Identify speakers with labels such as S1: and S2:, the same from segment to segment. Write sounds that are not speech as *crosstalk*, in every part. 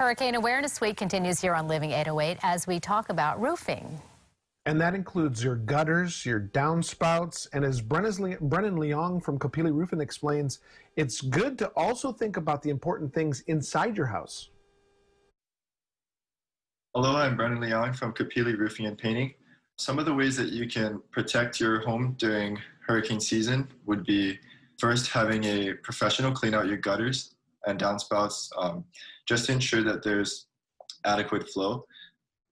S1: Hurricane Awareness Week continues here on Living 808 as we talk about roofing.
S2: And that includes your gutters, your downspouts, and as Brennan Leong from Kapili Roofing explains, it's good to also think about the important things inside your house.
S3: Hello, I'm Brennan Leong from Kapili Roofing and Painting. Some of the ways that you can protect your home during hurricane season would be first having a professional clean out your gutters and downspouts um, just to ensure that there's adequate flow.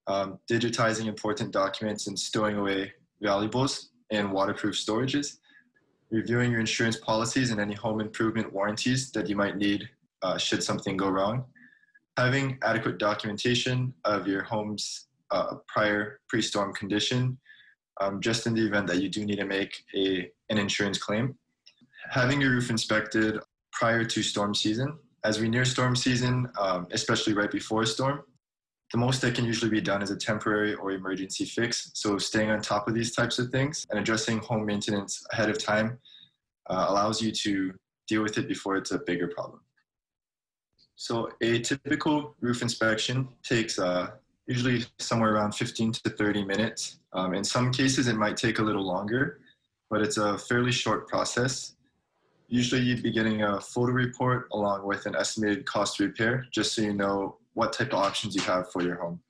S3: Um, digitizing important documents and stowing away valuables in waterproof storages. Reviewing your insurance policies and any home improvement warranties that you might need uh, should something go wrong. Having adequate documentation of your home's uh, prior pre-storm condition, um, just in the event that you do need to make a, an insurance claim. Having your roof inspected prior to storm season. As we near storm season, um, especially right before a storm, the most that can usually be done is a temporary or emergency fix. So staying on top of these types of things and addressing home maintenance ahead of time uh, allows you to deal with it before it's a bigger problem. So a typical roof inspection takes uh, usually somewhere around 15 to 30 minutes. Um, in some cases, it might take a little longer, but it's a fairly short process. Usually you'd be getting a photo report along with an estimated cost to repair, just so you know what type of options you have for your home.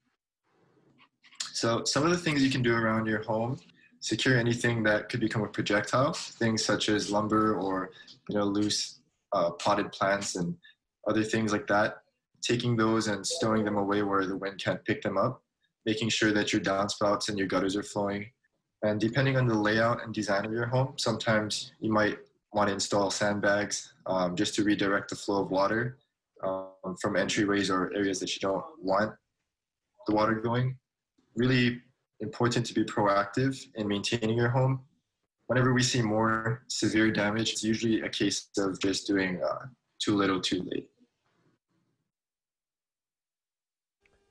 S3: So some of the things you can do around your home, secure anything that could become a projectile, things such as lumber or you know loose uh, potted plants and other things like that. Taking those and stowing them away where the wind can't pick them up, making sure that your downspouts and your gutters are flowing. And depending on the layout and design of your home, sometimes you might want to install sandbags um, just to redirect the flow of water um, from entryways or areas that you don't want the water going. Really important to be proactive in maintaining your home. Whenever we see more severe damage, it's usually a case of just doing uh, too little, too late.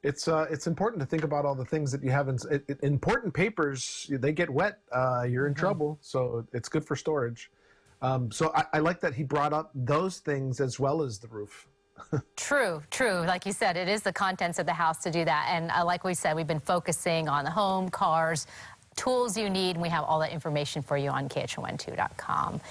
S2: It's uh, it's important to think about all the things that you have in it, it, important papers. They get wet, uh, you're in mm-hmm. trouble. So it's good for storage. Um, so I, I, like that he brought up those things as well as the roof. *laughs*
S1: true, true. Like you said, it is the contents of the house to do that. And uh, like we said, we've been focusing on the home, cars, tools you need, and we have all that information for you on KHON2.com.